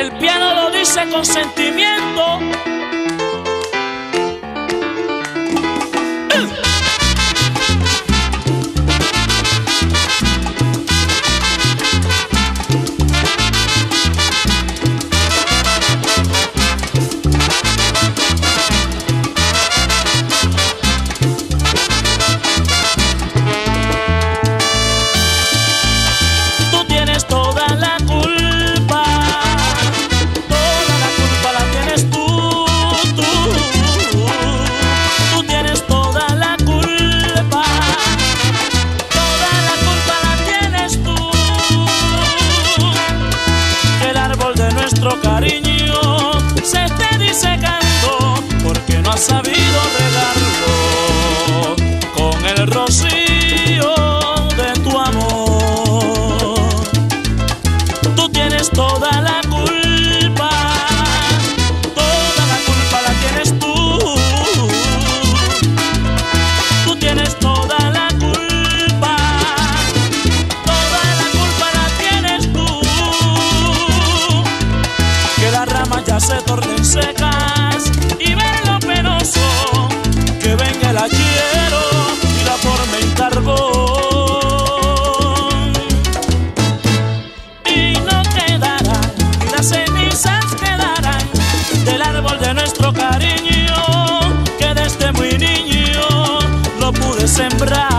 el piano lo dice con sentimiento. sabido regarlo con el rocío de tu amor. Tú tienes toda la culpa, toda la culpa la tienes tú. Tú tienes toda la culpa, toda la culpa la tienes tú. Que las ramas ya se tornen secas. sembrar.